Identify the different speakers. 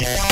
Speaker 1: Yeah.